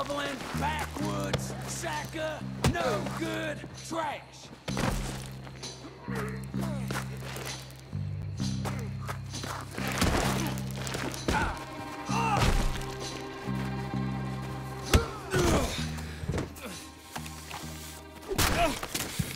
shoveling, backwoods, sacker, no good, trash. Ugh.